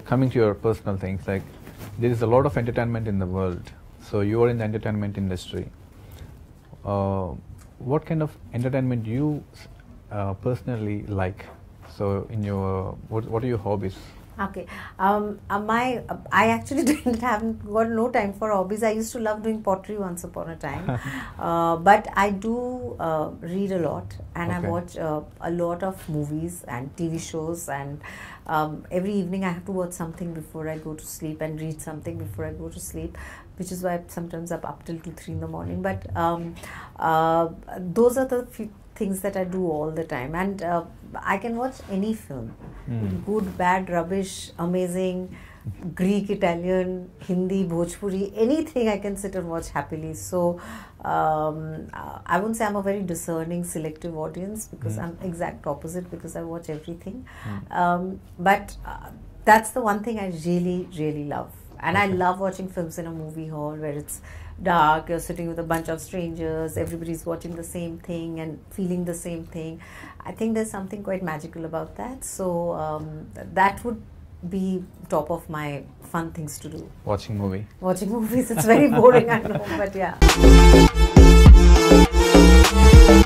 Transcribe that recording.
coming to your personal things, like there is a lot of entertainment in the world. So you are in the entertainment industry. Uh, what kind of entertainment do you uh, personally like? So in your what what are your hobbies? Okay. Um, uh, my uh, I actually didn't have got no time for hobbies. I used to love doing pottery once upon a time, uh, but I do uh, read a lot and I watch uh, a lot of movies and TV shows. And um, every evening I have to watch something before I go to sleep and read something before I go to sleep, which is why sometimes I'm up till two three in the morning. But um, uh, those are the few things that I do all the time, and uh, I can watch any film Hmm. good, bad, rubbish, amazing, Greek, Italian, Hindi, Bhojpuri, anything I can sit and watch happily. So um, I won't say I'm a very discerning, selective audience because Mm. I'm exact opposite because I watch everything. Mm. Um, but uh, that's the one thing I really, really love. And I love watching films in a movie hall where it's dark, you're sitting with a bunch of strangers, everybody's watching the same thing and feeling the same thing. I think there's something quite magical about that. So um, that would be top of my fun things to do. Watching movie. Watching movies, it's very boring, I know, but yeah.